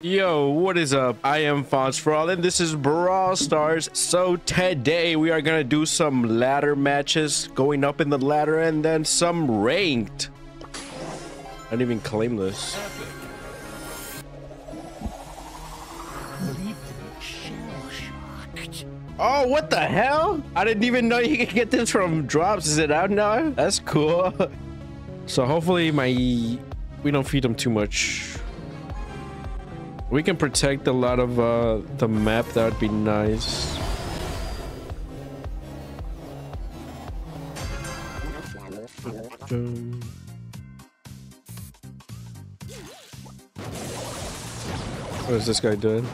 Yo, what is up? I am Fons for all, and this is Brawl Stars. So today we are gonna do some ladder matches, going up in the ladder, and then some ranked. I didn't even claim this. Oh, what the hell? I didn't even know you could get this from drops. Is it out now? That's cool. So hopefully my we don't feed them too much. We can protect a lot of uh, the map. That would be nice. What is this guy doing?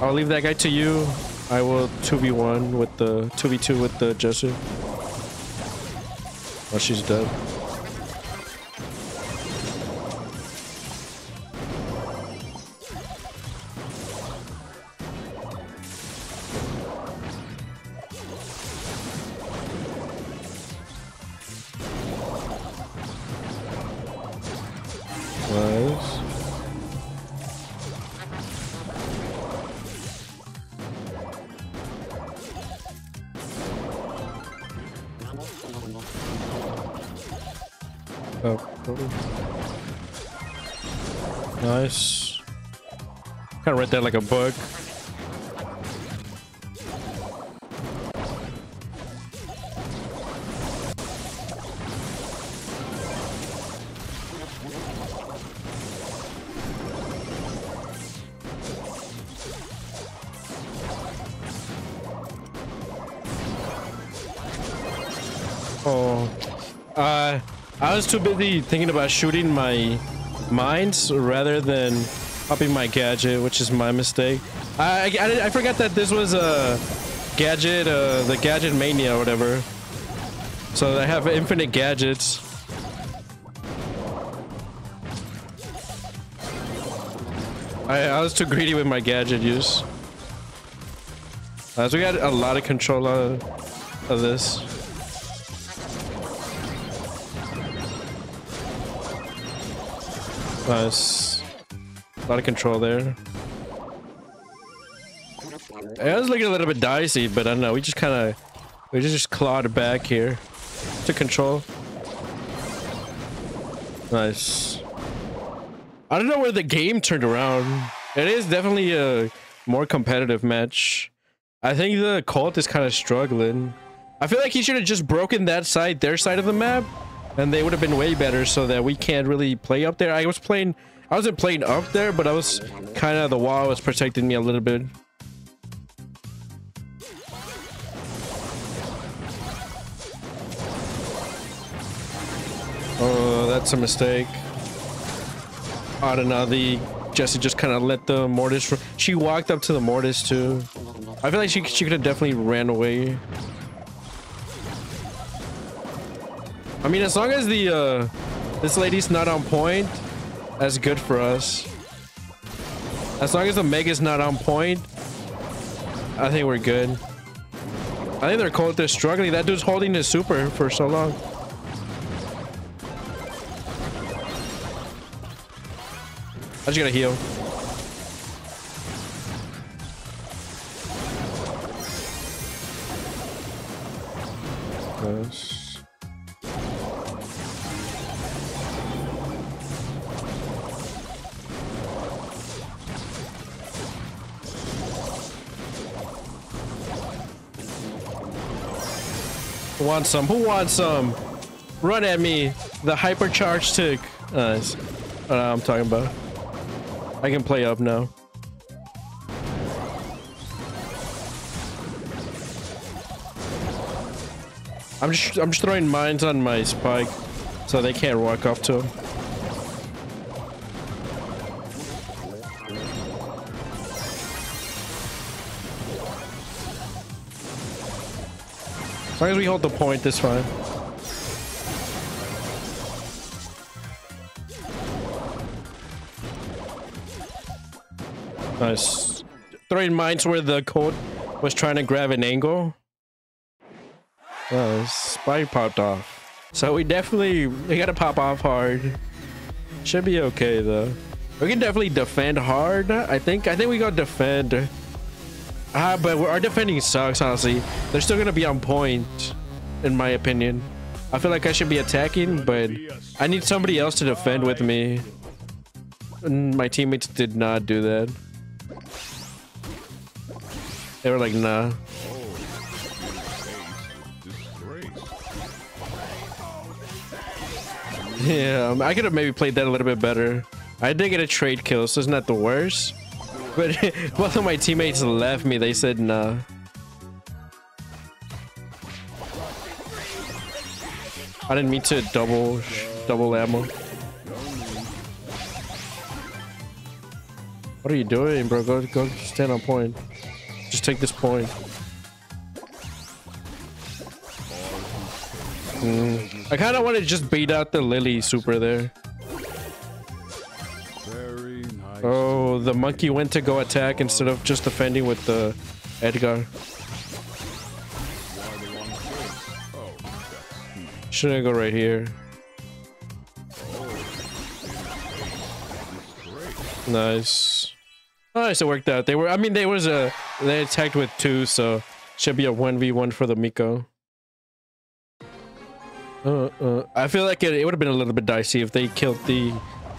I'll leave that guy to you. I will 2v1 with the 2v2 with the Jessie. Oh, she's dead. Nice. Kind of read that like a book. Too busy thinking about shooting my mines rather than upping my gadget, which is my mistake. I, I, I forgot that this was a gadget, uh, the gadget mania or whatever. So I have infinite gadgets. I, I was too greedy with my gadget use. Uh, so we got a lot of control of, of this. Nice. A lot of control there. It was looking a little bit dicey, but I don't know. We just kind of, we just clawed back here to control. Nice. I don't know where the game turned around. It is definitely a more competitive match. I think the Colt is kind of struggling. I feel like he should have just broken that side, their side of the map, and they would have been way better so that we can't really play up there. I was playing, I wasn't playing up there, but I was kind of, the wall was protecting me a little bit. Oh, that's a mistake. I don't know, the Jessie just kind of let the Mortis, she walked up to the Mortis too. I feel like she, she could have definitely ran away. I mean, as long as the uh, this lady's not on point, that's good for us. As long as the Mega's not on point, I think we're good. I think they're cold. They're struggling. That dude's holding his super for so long. I just gotta heal. Who wants some? Who wants some? Run at me. The hypercharged tick. Nice. Uh, I'm talking about. I can play up now. I'm just I'm just throwing mines on my spike so they can't walk off to him. As long as we hold the point, it's fine. Nice. Throwing mines where the Colt was trying to grab an angle. Oh, spike popped off. So we definitely we gotta pop off hard. Should be okay though. We can definitely defend hard. I think. I think we got to defend. Ah, but our defending sucks. Honestly, they're still gonna be on point, in my opinion. I feel like I should be attacking, but I need somebody else to defend with me. And my teammates did not do that. They were like, nah. Yeah, um, I could have maybe played that a little bit better. I did get a trade kill, so it's not that the worst. But both of my teammates left me. They said nah. I didn't mean to double double ammo. What are you doing, bro? Go go stand on point. Just take this point. Mm. I kind of want to just bait out the Lily super there. Oh, the monkey went to go attack instead of just defending with the Edgar. Shouldn't go right here. Nice. Nice, it worked out. They were, I mean, they was a, they attacked with two, so should be a 1v1 for the Miko. Uh, uh, I feel like it, it would have been a little bit dicey if they killed the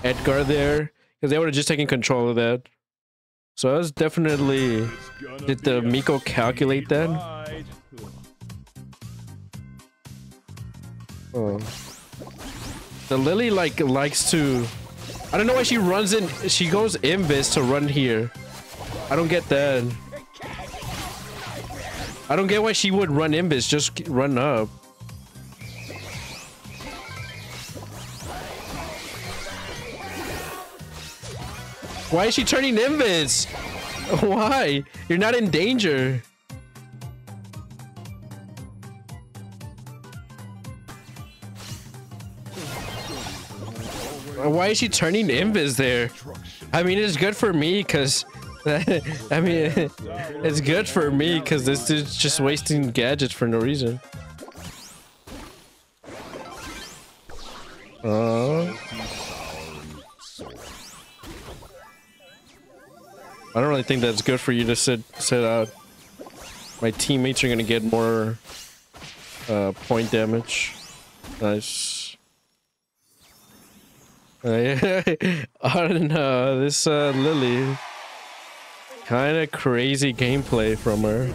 Edgar there, because they would have just taken control of that. So I was definitely... Did the Miko calculate that? Oh. The Lily, like, likes to... I don't know why she runs in... She goes invis to run here. I don't get that. I don't get why she would run invis. Just run up. Why is she turning invis? Why? You're not in danger. Why is she turning invis there? I mean, it's good for me because... I mean, it's good for me because this dude's just wasting gadgets for no reason. Uh... I don't really think that's good for you to sit sit out. My teammates are gonna get more uh, point damage. Nice. I don't know. This uh, Lily, kind of crazy gameplay from her.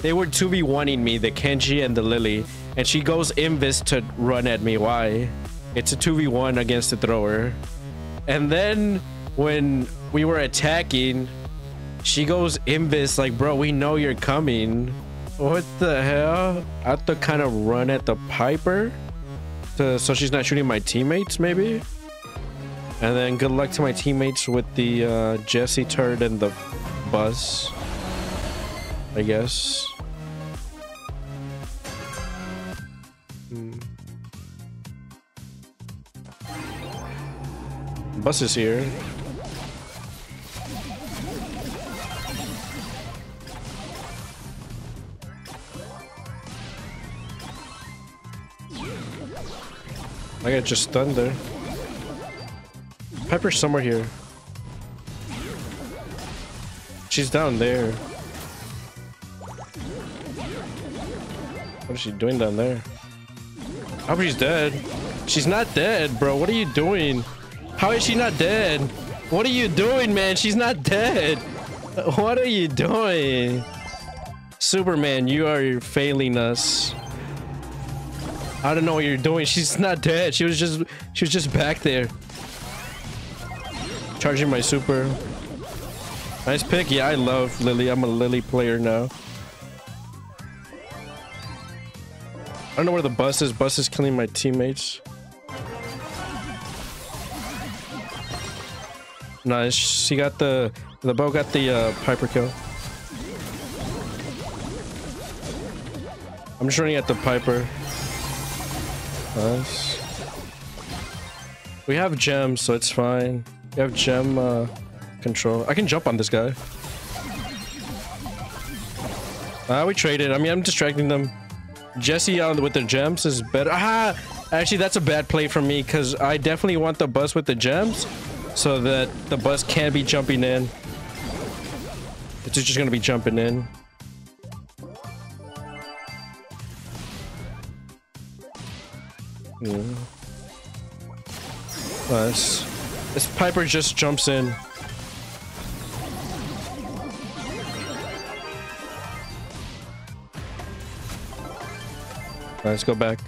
They were 2v1ing me, the Kenji and the Lily, and she goes invis to run at me. Why? It's a 2v1 against the thrower. And then when we were attacking, she goes invis like, bro, we know you're coming. What the hell? I have to kind of run at the Piper to, so she's not shooting my teammates, maybe? And then good luck to my teammates with the uh, Jessie turret and the Buzz. I guess. Hmm. Buzz is here. I got just stunned there. Piper's somewhere here. She's down there. What is she doing down there? I hope she's dead. She's not dead, bro. What are you doing? How is she not dead? What are you doing, man? She's not dead. What are you doing? Superman, you are failing us. I don't know what you're doing. She's not dead. She was just she was just back there. Charging my super. Nice pick. Yeah, I love Lily. I'm a Lily player now. I don't know where the Buzz is. Buzz is killing my teammates. Nice. She got the the Bo got the uh, Piper kill. I'm just running at the Piper. Nice. We have gems, so it's fine. We have gem uh, control. I can jump on this guy. Ah, we traded. I mean, I'm distracting them. Jessie on with the gems is better. Ah, actually, that's a bad play for me because I definitely want the Buzz with the gems. so that the Buzz can't be jumping in. It's just gonna be jumping in. Yeah. Nice. This Piper just jumps in. Let's go back.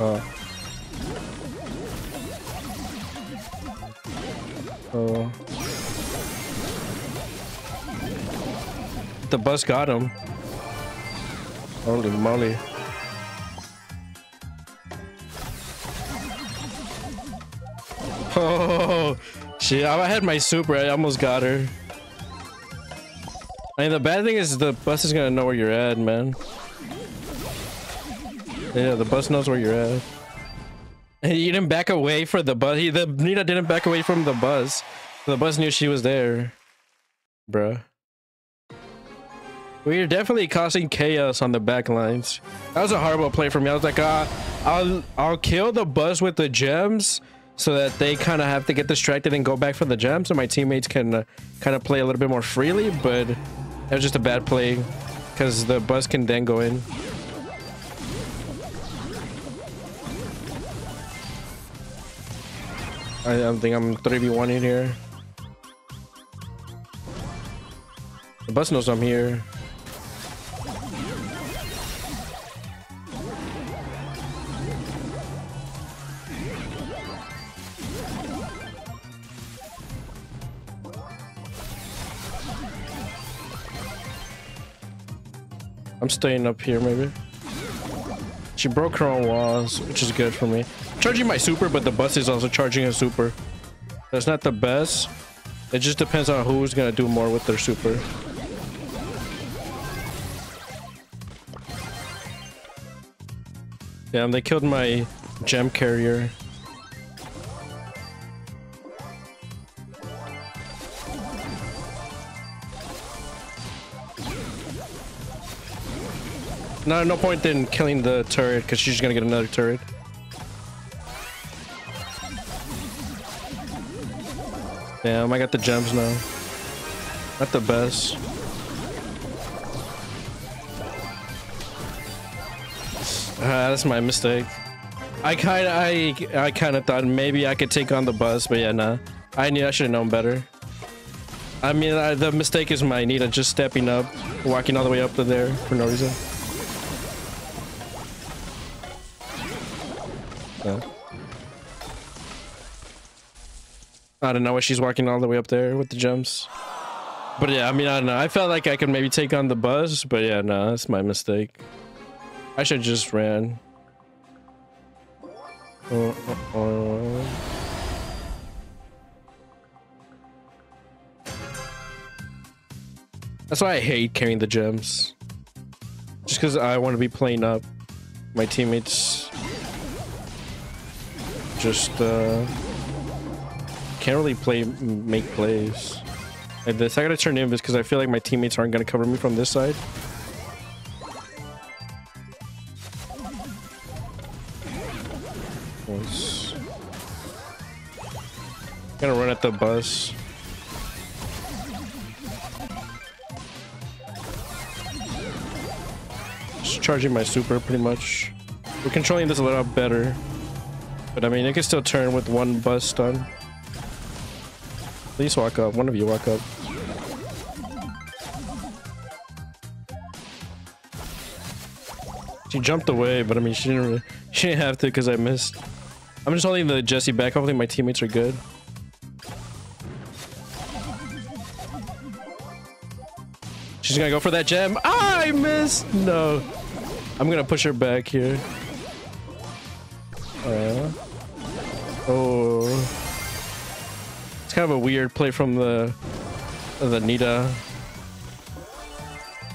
Oh. Oh. The Buzz got him. Holy moly. Oh, shit. I had my super. I almost got her. I mean, the bad thing is the Buzz is gonna know where you're at, man. Yeah, the Buzz knows where you're at. And you didn't back away for the Buzz. He, the Nita didn't back away from the Buzz. The Buzz knew she was there. Bruh. We're definitely causing chaos on the back lines. That was a horrible play for me. I was like, uh, I'll I'll kill the buzz with the gems so that they kind of have to get distracted and go back for the gems so my teammates can uh, kind of play a little bit more freely, but it was just a bad play because the buzz can then go in. I don't think I'm 3v1 in here. The Buzz knows I'm here. I'm staying up here, maybe. She broke her own walls, which is good for me. Charging my super, but the Buzz is also charging a super. That's not the best. It just depends on who's gonna do more with their super. Damn, they killed my gem carrier. No, no point in killing the turret because she's gonna get another turret. Damn, I got the gems now. Not the best. Uh, that's my mistake. I kind of, I, I kind of thought maybe I could take on the Buzz, but yeah, nah. I knew I should have known better. I mean, I, the mistake is my Nita just stepping up, walking all the way up to there for no reason. I don't know why she's walking all the way up there with the gems. But yeah, I mean, I don't know. I felt like I could maybe take on the buzz, but yeah, no, that's my mistake. I should just ran. Uh, uh, uh. That's why I hate carrying the gems. Just because I want to be playing up. My teammates just uh, can't really play make plays. And this I gotta turn in because I feel like my teammates aren't gonna cover me from this side. Was gonna run at the Buzz. Just charging my super pretty much. We're controlling this a little better. But I mean, it can still turn with one Buzz stun. Please walk up. One of you walk up. She jumped away, but I mean, she didn't really, she didn't have to because I missed. I'm just holding the Jessie back. Hopefully my teammates are good. She's gonna go for that gem. Ah, I missed. No. I'm gonna push her back here. Uh, oh. It's kind of a weird play from the the Nita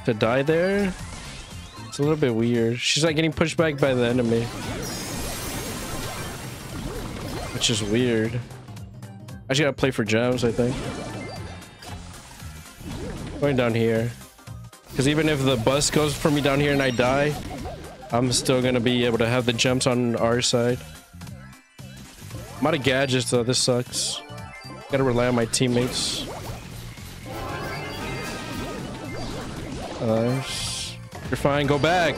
to die there. It's a little bit weird. She's like getting pushed back by the enemy. Which is weird. I just gotta play for gems, I think. Going down here. Because even if the Buzz goes for me down here and I die, I'm still gonna be able to have the jumps on our side. I'm out of gadgets though. This sucks. Gotta rely on my teammates. Uh, you're fine. Go back.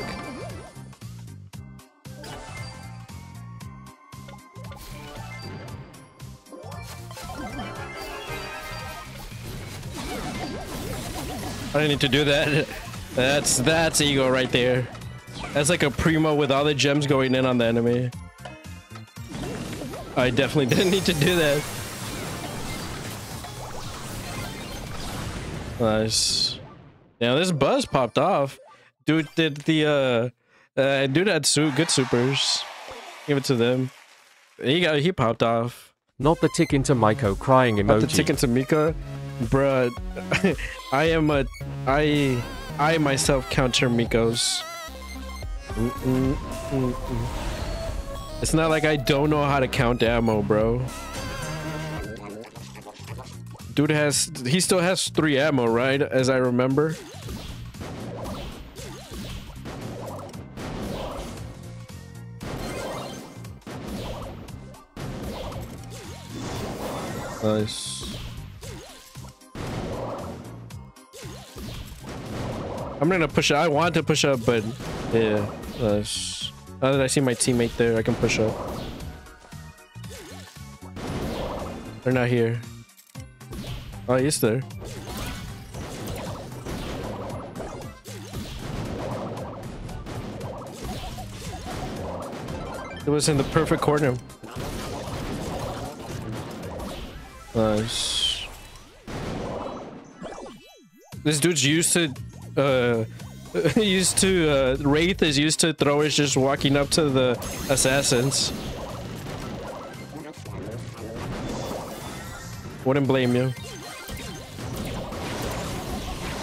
I didn't need to do that. That's that's ego right there. That's like a primo with all the gems going in on the enemy. I definitely didn't need to do that. Nice. Now this buzz popped off. Dude did the uh, uh dude had su good supers. Give it to them. He got he popped off. Not the tick into Miko crying emoji. Not the tick into Miko. Bruh, I am a I I myself counter Mikos. Mm -mm, mm it's not like I don't know how to count ammo, bro. Dude has he still has three ammo, right? As I remember. Nice. I'm gonna push up. I want to push up, but yeah. Uh, now that I see my teammate there, I can push up. They're not here. Oh, he's there. It was in the perfect corner. Nice. This dude's used to uh, used to uh, Wraith is used to throwers just walking up to the assassins. Wouldn't blame you.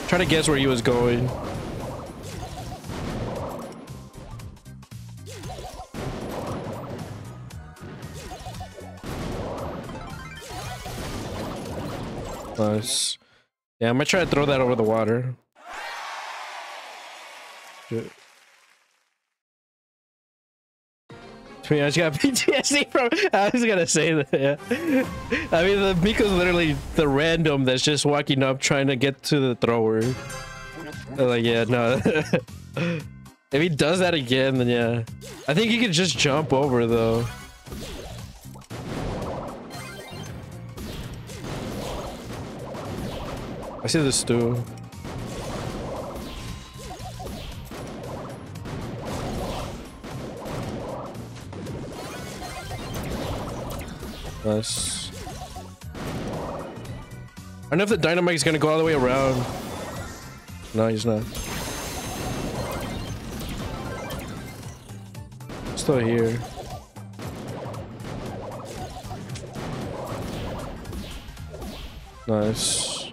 Try to guess where he was going. Nice. Yeah, I'm gonna try to throw that over the water. Shit. Be honest, got PTSD from. I was gonna say that. Yeah. I mean, the Miko's literally the random that's just walking up trying to get to the thrower. Like, yeah, no. if he does that again, then yeah. I think he could just jump over though. I see the Stu. I know if the dynamite is gonna go all the way around. No, he's not. Still here. Nice.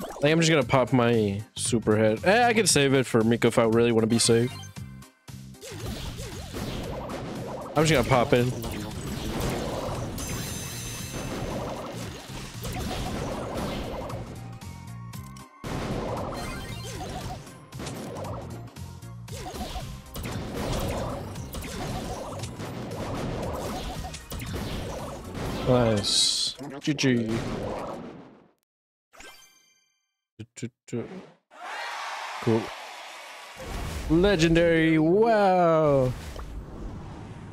I think I'm just gonna pop my super head. Eh, I can save it for Miko if I really want to be safe. I'm just gonna pop it. Nice. GG. Cool. Legendary. Wow.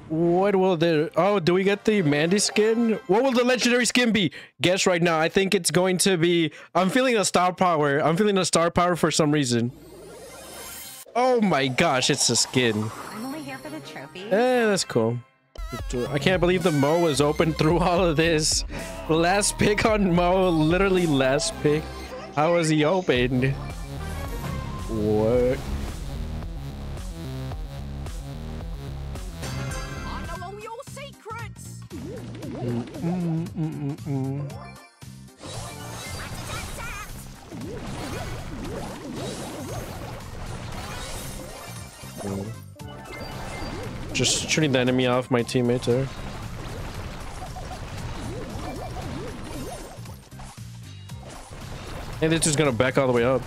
What will the... Oh, do we get the Mandy skin? What will the legendary skin be? Guess right now. I think it's going to be... I'm feeling a star power. I'm feeling a star power for some reason. Oh my gosh, it's a skin. I'm only here for the trophy. Eh, that's cool. I can't believe the Moe was open through all of this. Last pick on Moe, literally last pick. How was he opened? What? I know all your secrets. Mm -mm -mm, Just shooting the enemy off my teammate there. And this is gonna back all the way up.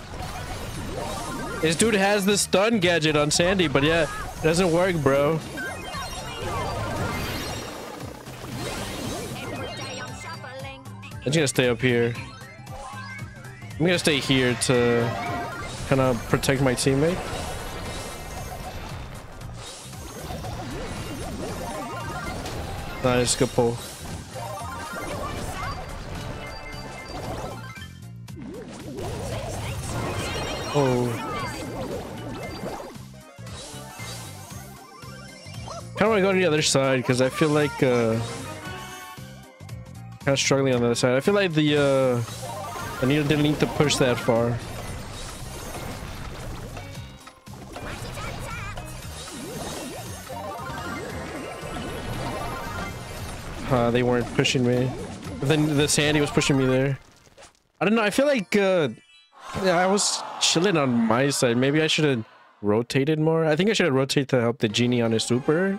This dude has the stun gadget on Sandy, but yeah, it doesn't work, bro. I'm just gonna stay up here. I'm gonna stay here to kind of protect my teammate. Nice, good pull. Oh. Of want to go to the other side because I feel like uh, kind of struggling on the other side. I feel like the uh, Anita didn't need to push that far. Uh, they weren't pushing me. Then the Sandy was pushing me there. I don't know. I feel like uh, I was chilling on my side. Maybe I should have rotated more. I think I should have rotated to help the genie on his super.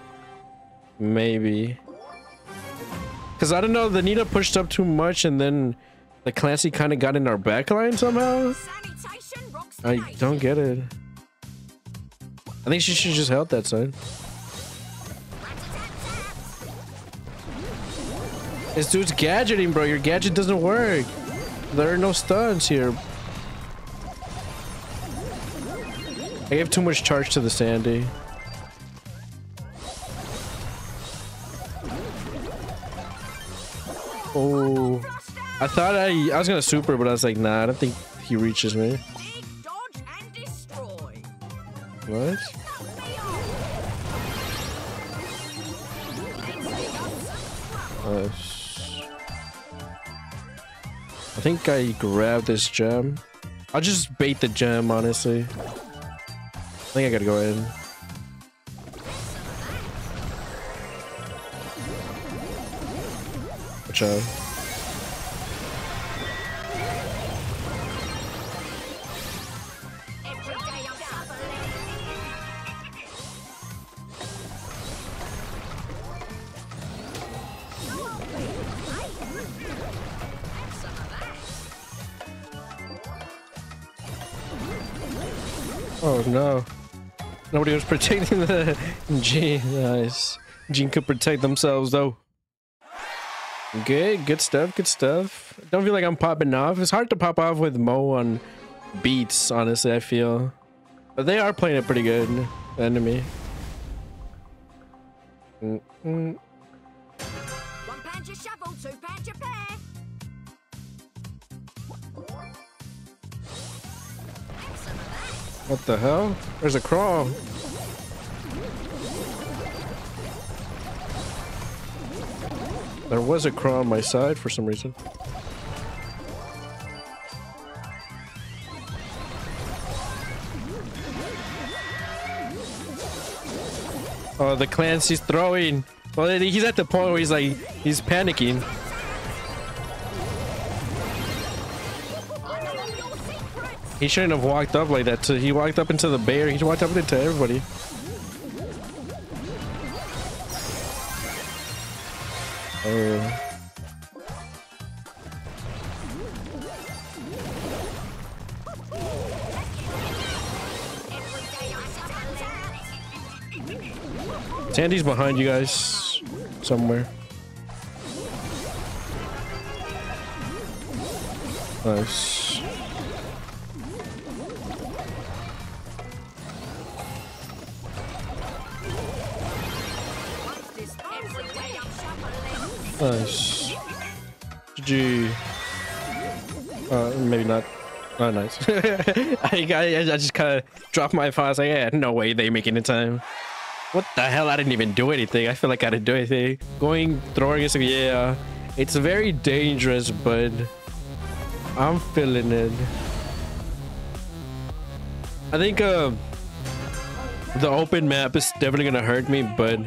Maybe. Because I don't know, the Nita pushed up too much and then the Clancy kind of got in our backline somehow. I don't get it. I think she should just help that side. This dude's gadgeting, bro. Your gadget doesn't work. There are no stuns here. I gave too much charge to the Sandy. Oh, I thought I I was gonna super, but I was like, nah, I don't think he reaches me. Dig, dodge, and destroy. What? I think I grabbed this gem. I'll just bait the gem, honestly. I think I gotta go in. Watch out. Oh no. Nobody was protecting the Gene. Nice. Gene could protect themselves though. Good, good stuff, good stuff. Don't feel like I'm popping off. It's hard to pop off with Moe on beats, honestly, I feel. But they are playing it pretty good, the enemy. Mm -mm. What the hell? There's a crawl. There was a crawl on my side for some reason. Oh, the Clancy's throwing. Well, he's at the point where he's like, he's panicking. He shouldn't have walked up like that. He walked up into the bear. He walked up into everybody. Um, Every day I'm. Sandy's behind you guys somewhere. Nice. Nice. GG. Uh, maybe not. Oh, nice. I, I, I just kind of dropped my phone. I was like, yeah, no way they making it in time. What the hell? I didn't even do anything. I feel like I didn't do anything. Going, throwing is yeah. It's very dangerous, but I'm feeling it. I think uh, the open map is definitely gonna hurt me, but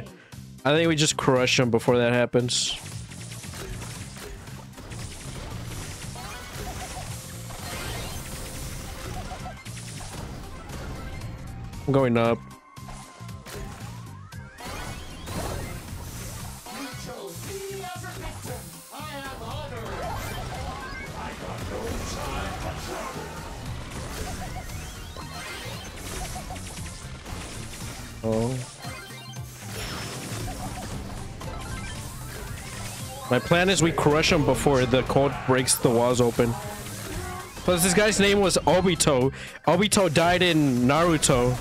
I think we just crush them before that happens. I'm going up. Oh. My plan is we crush him before the Colt breaks the walls open. Plus, this guy's name was Obito. Obito died in Naruto.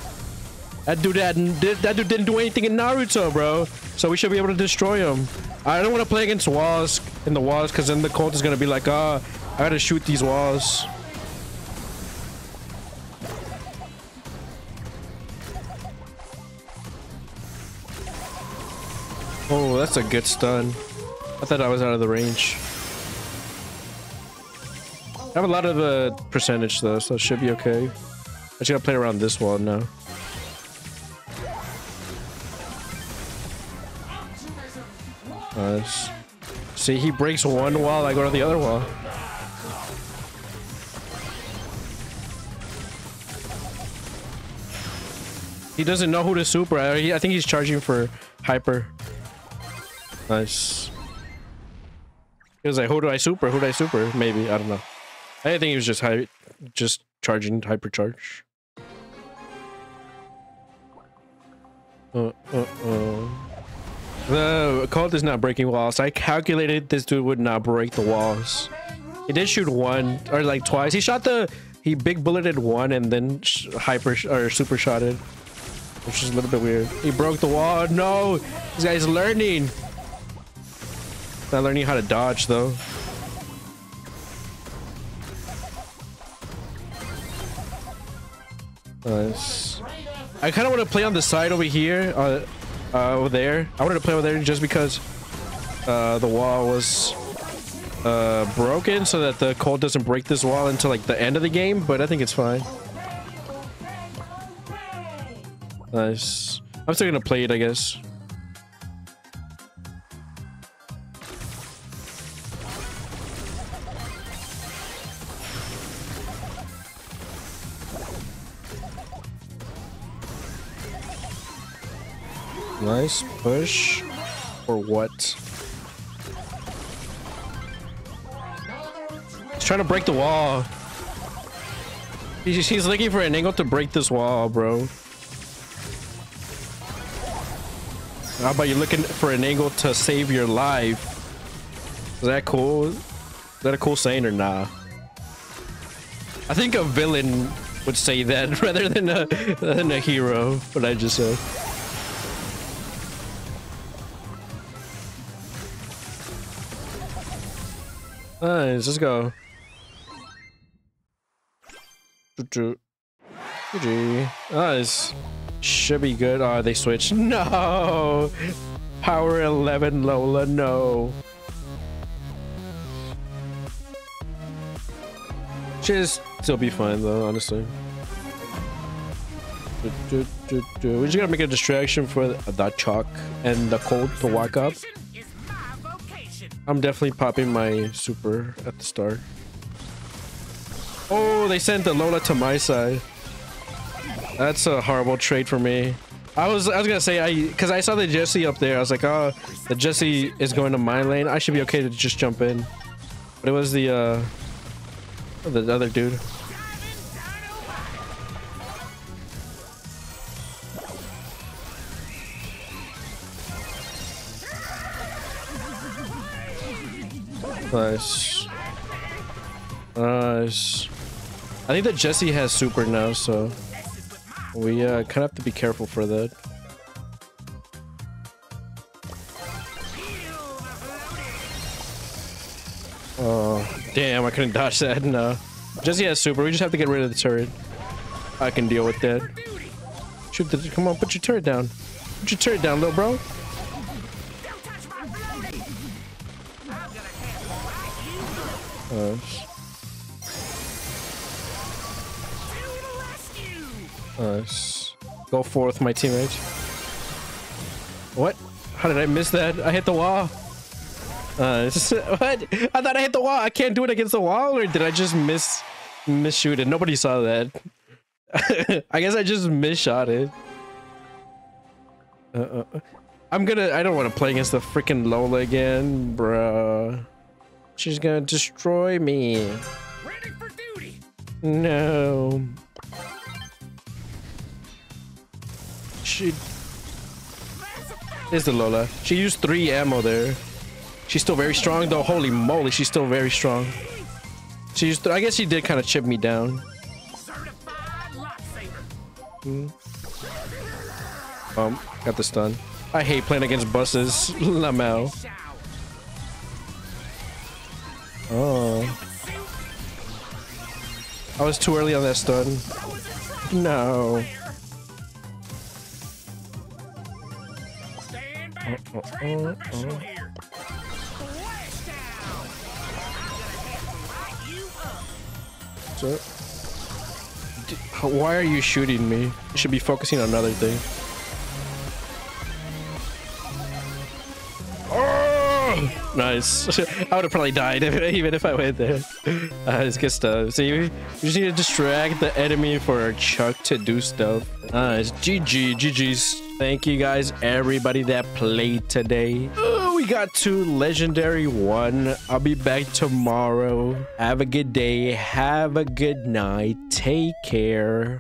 That dude, that, that dude didn't do anything in Naruto, bro. So we should be able to destroy him. I don't want to play against walls in the walls because then the Colt is going to be like, ah, I got to shoot these walls. Oh, that's a good stun. I thought I was out of the range. I have a lot of the uh, percentage though, so it should be okay. I just gotta play around this wall now. Nice. See, he breaks one wall, I go to the other wall. He doesn't know who to super. I, I think he's charging for hyper. Nice. He was like, who do I super? Who do I super? Maybe. I don't know. I think he was just high, just charging hypercharge. Uh, uh, uh. The Colt is not breaking walls. I calculated this dude would not break the walls. He did shoot one or like twice. He shot the he big bulleted one and then hyper or super shotted, which is a little bit weird. He broke the wall. No, this guy's learning. Not learning how to dodge though. Nice. I kind of want to play on the side over here, uh, uh, over there. I wanted to play over there just because uh, the wall was uh, broken, so that the Colt doesn't break this wall until like the end of the game. But I think it's fine. Nice. I'm still gonna play it, I guess. Nice push. Or what? He's trying to break the wall. He's, he's looking for an angle to break this wall, bro. How about you looking for an angle to save your life? Is that cool? Is that a cool saying or nah? I think a villain would say that rather than a, than a hero, what I just said. Nice, let's go. Nice. Should be good. Oh, they switched. No! Power 11 Lola, no. Should still be fine though, honestly. We just gotta make a distraction for the chalk and the Colt to walk up. I'm definitely popping my super at the start. Oh, they sent the Lola to my side. That's a horrible trade for me. I was I was gonna say I because I saw the Jessie up there. I was like, oh, the Jessie is going to my lane. I should be okay to just jump in. But it was the uh the other dude. Nice. Nice. I think that Jessie has super now, so we uh, kind of have to be careful for that. Oh, damn, I couldn't dodge that. No. Jessie has super. We just have to get rid of the turret. I can deal with that. Shoot the... Come on, put your turret down. Put your turret down, little bro. Nice. Nice. Go forth, my teammate. What? How did I miss that? I hit the wall. Uh, what? I thought I hit the wall. I can't do it against the wall, or did I just miss shoot it? Nobody saw that. I guess I just miss shot it. Uh, uh, uh, I'm gonna. I don't want to play against the freaking Lola again, bruh. She's gonna destroy me. Ready for duty. No. She is the Lola. She used three ammo there. She's still very strong though. Holy moly, she's still very strong. She's, I guess she did kind of chip me down. Um, got the stun. I hate playing against buses. Lamau. Oh. I was too early on that stun. No. Oh, oh, oh, So, D- why are you shooting me? You should be focusing on another thing. Nice. I would have probably died if, even if I went there. Uh, it's good stuff. See, we just need to distract the enemy for Chuck to do stuff. Nice. GG. GG's. Thank you guys, everybody that played today. Oh, we got to legendary one. I'll be back tomorrow. Have a good day. Have a good night. Take care.